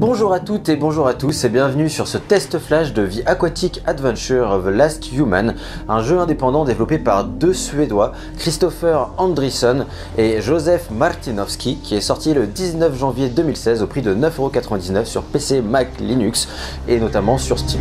Bonjour à toutes et bonjour à tous et bienvenue sur ce test flash de The Aquatic Adventure of the Last Human, un jeu indépendant développé par deux Suédois, Christopher Andrisson et Joseph Martinowski, qui est sorti le 19 janvier 2016 au prix de 9,99€ sur PC, Mac, Linux et notamment sur Steam.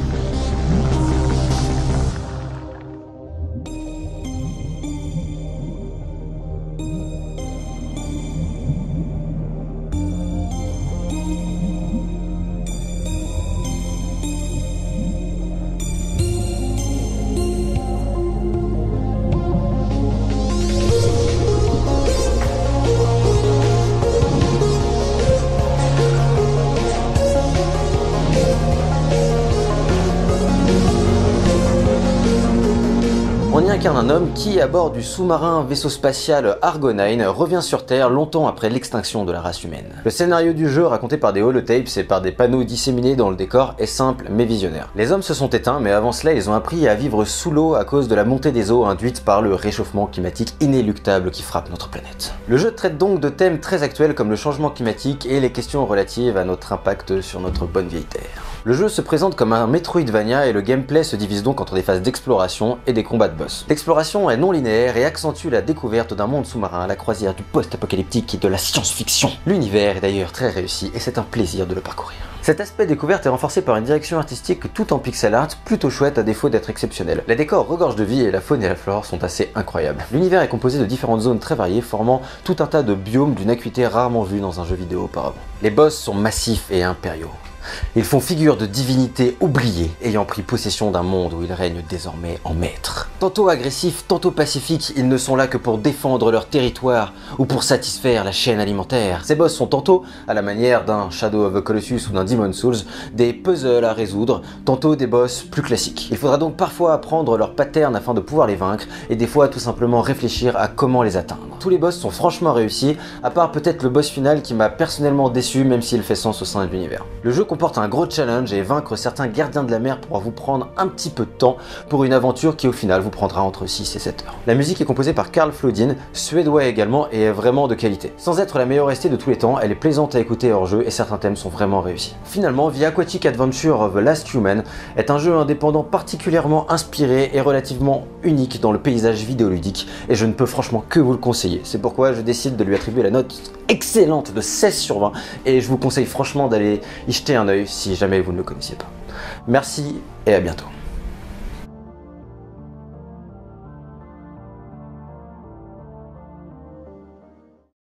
On y incarne un homme qui, à bord du sous-marin vaisseau spatial Argonine, revient sur Terre longtemps après l'extinction de la race humaine. Le scénario du jeu, raconté par des holotapes et par des panneaux disséminés dans le décor, est simple mais visionnaire. Les hommes se sont éteints, mais avant cela, ils ont appris à vivre sous l'eau à cause de la montée des eaux induite par le réchauffement climatique inéluctable qui frappe notre planète. Le jeu traite donc de thèmes très actuels comme le changement climatique et les questions relatives à notre impact sur notre bonne vieille Terre. Le jeu se présente comme un Metroidvania et le gameplay se divise donc entre des phases d'exploration et des combats de boss. L'exploration est non linéaire et accentue la découverte d'un monde sous-marin à la croisière du post-apocalyptique et de la science-fiction. L'univers est d'ailleurs très réussi et c'est un plaisir de le parcourir. Cet aspect découverte est renforcé par une direction artistique tout en pixel art, plutôt chouette à défaut d'être exceptionnel. Les décors regorgent de vie et la faune et la flore sont assez incroyables. L'univers est composé de différentes zones très variées formant tout un tas de biomes d'une acuité rarement vue dans un jeu vidéo auparavant. Les boss sont massifs et impériaux. Ils font figure de divinités oubliées, ayant pris possession d'un monde où ils règnent désormais en maître. Tantôt agressifs, tantôt pacifiques, ils ne sont là que pour défendre leur territoire ou pour satisfaire la chaîne alimentaire. Ces boss sont tantôt, à la manière d'un Shadow of the Colossus ou d'un Des puzzles à résoudre, tantôt des boss plus classiques. Il faudra donc parfois apprendre leurs patterns afin de pouvoir les vaincre, et des fois tout simplement réfléchir à comment les atteindre. Tous les boss sont franchement réussis, à part peut-être le boss final qui m'a personnellement déçu même s'il fait sens au sein de l'univers. Le jeu comporte un gros challenge et vaincre certains gardiens de la mer pourra vous prendre un petit peu de temps pour une aventure qui au final vous prendra entre 6 et 7 heures. La musique est composée par Karl Flodin, suédois également et est vraiment de qualité. Sans être la meilleure ST de tous les temps, elle est plaisante à écouter hors jeu et certains thèmes sont vraiment réussis. Finalement, The Aquatic Adventure of the Last Human est un jeu indépendant particulièrement inspiré et relativement unique dans le paysage vidéoludique et je ne peux franchement que vous le conseiller. C'est pourquoi je décide de lui attribuer la note excellente de 16 sur 20 et je vous conseille franchement d'aller y jeter un oeil si jamais vous ne le connaissiez pas. Merci et à bientôt.